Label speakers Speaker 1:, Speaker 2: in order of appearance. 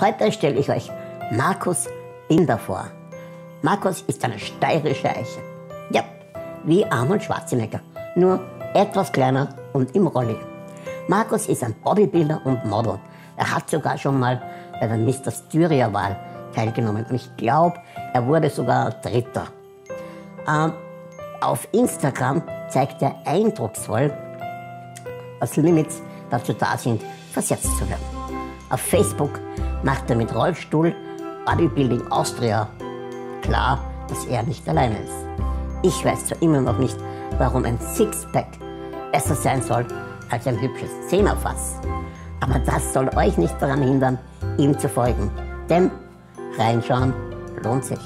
Speaker 1: Heute stelle ich euch Markus Binder vor. Markus ist eine steirische Eiche. Ja, wie Arnold Schwarzenegger, nur etwas kleiner und im Rolli. Markus ist ein Bodybuilder und Model. Er hat sogar schon mal bei der Mr. Styria-Wahl teilgenommen und ich glaube, er wurde sogar Dritter. Ähm, auf Instagram zeigt er eindrucksvoll, dass Limits dazu da sind, versetzt zu werden. Auf Facebook macht er mit Rollstuhl Bodybuilding Austria klar, dass er nicht alleine ist. Ich weiß zwar immer noch nicht, warum ein Sixpack besser sein soll als ein hübsches Zehnerfass. Aber das soll euch nicht daran hindern, ihm zu folgen. Denn reinschauen lohnt sich.